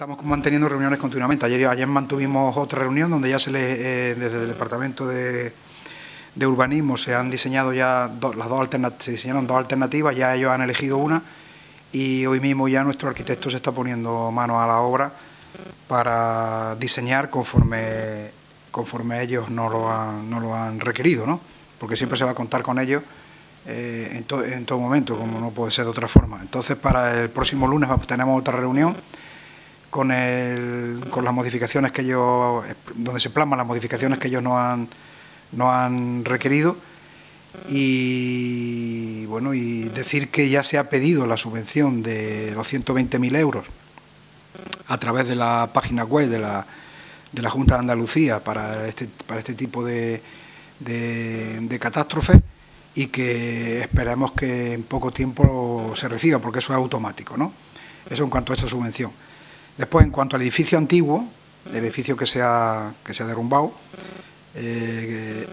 Estamos manteniendo reuniones continuamente. Ayer, ayer mantuvimos otra reunión donde ya se le, eh, desde el Departamento de, Urbanismo se han diseñado ya las dos alternativas, se diseñaron dos alternativas, ya ellos han elegido una y hoy mismo ya nuestro arquitecto se está poniendo mano a la obra para diseñar conforme, conforme ellos no lo han, no lo han requerido, ¿no? porque siempre se va a contar con ellos eh, en todo momento, como no puede ser de otra forma. Entonces, para el próximo lunes tenemos otra reunión con, el, con las modificaciones que ellos, donde se plasman las modificaciones que ellos no han, no han requerido y bueno y decir que ya se ha pedido la subvención de los 120.000 euros a través de la página web de la, de la Junta de Andalucía para este, para este tipo de, de, de catástrofes y que esperemos que en poco tiempo se reciba porque eso es automático, ¿no? Eso en cuanto a esa subvención. Después, en cuanto al edificio antiguo, el edificio que se ha, que se ha derrumbado, eh,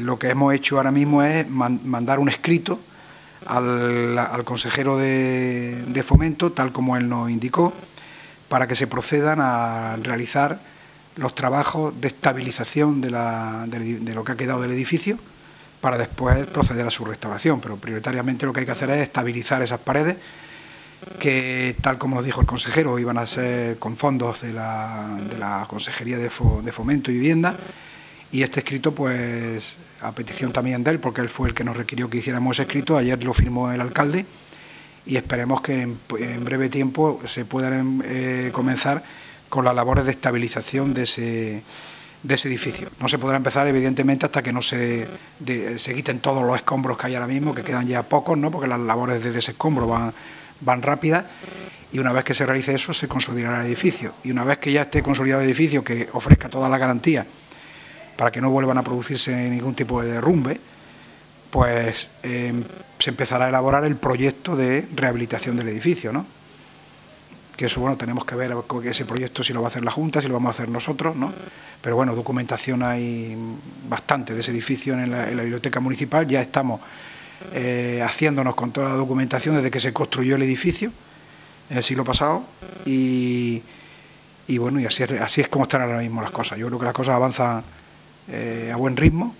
lo que hemos hecho ahora mismo es mandar un escrito al, consejero de, fomento, tal como él nos indicó, para que se procedan a realizar los trabajos de estabilización de, de lo que ha quedado del edificio para después proceder a su restauración. Pero prioritariamente lo que hay que hacer es estabilizar esas paredes que tal como nos dijo el consejero iban a ser con fondos de la, Consejería de, Fomento y Vivienda y este escrito pues a petición también de él porque él fue el que nos requirió que hiciéramos ese escrito, ayer lo firmó el alcalde y esperemos que en, breve tiempo se puedan eh, comenzar con las labores de estabilización de ese, de ese edificio. No se podrá empezar, evidentemente, hasta que no se, se quiten todos los escombros que hay ahora mismo, que quedan ya pocos, ¿no? porque las labores de desescombro van, van rápidas y una vez que se realice eso se consolidará el edificio. Y una vez que ya esté consolidado el edificio, que ofrezca todas las garantías para que no vuelvan a producirse ningún tipo de derrumbe, pues em, se empezará a elaborar el proyecto de rehabilitación del edificio, ¿no? Que eso, bueno, tenemos que ver ese proyecto si lo va a hacer la Junta, si lo vamos a hacer nosotros, ¿no? Pero bueno, documentación hay bastante de ese edificio en la biblioteca municipal, ya estamos eh, haciéndonos con toda la documentación desde que se construyó el edificio en el siglo pasado y, bueno, y así es, así es como están ahora mismo las cosas. Yo creo que las cosas avanzan eh, a buen ritmo.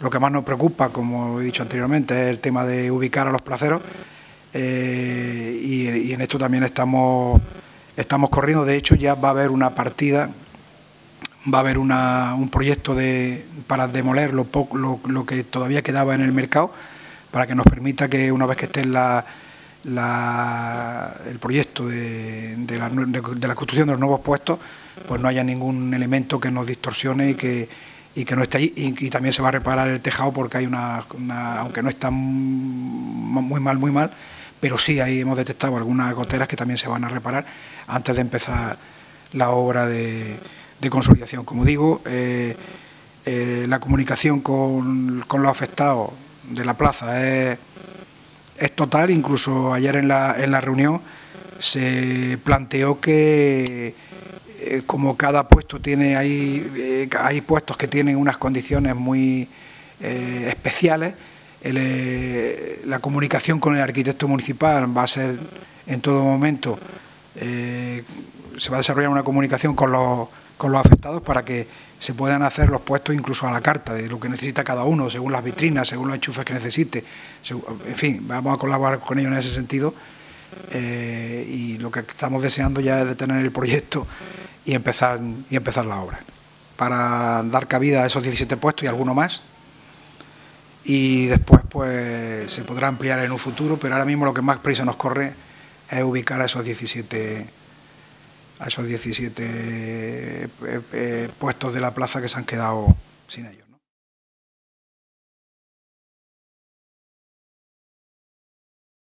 Lo que más nos preocupa, como he dicho anteriormente, es el tema de ubicar a los placeros eh, y, en esto también estamos, estamos corriendo. De hecho, ya va a haber una partida va a haber un proyecto de, para demoler lo, lo, que todavía quedaba en el mercado para que nos permita que una vez que esté el proyecto de, la, construcción de los nuevos puestos, pues no haya ningún elemento que nos distorsione y que, y que no esté ahí. Y, también se va a reparar el tejado porque hay una, aunque no está muy mal, muy mal, pero sí ahí hemos detectado algunas goteras que también se van a reparar antes de empezar la obra de, consolidación. Como digo, eh, eh, la comunicación con, con los afectados de la plaza. Es, total, incluso ayer en la, en la reunión se planteó que eh, como cada puesto tiene, hay, eh, hay puestos que tienen unas condiciones muy eh, especiales, la comunicación con el arquitecto municipal va a ser en todo momento, se va a desarrollar una comunicación con los, con los afectados para que se puedan hacer los puestos incluso a la carta de lo que necesita cada uno, según las vitrinas, según los enchufes que necesite. En fin, vamos a colaborar con ellos en ese sentido eh, y lo que estamos deseando ya es detener el proyecto y empezar, y empezar la obra para dar cabida a esos 17 puestos y alguno más y después pues se podrá ampliar en un futuro, pero ahora mismo lo que más prisa nos corre es ubicar a esos 17 a esos 17 eh, eh, puestos de la plaza que se han quedado sin ellos.